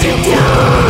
you do?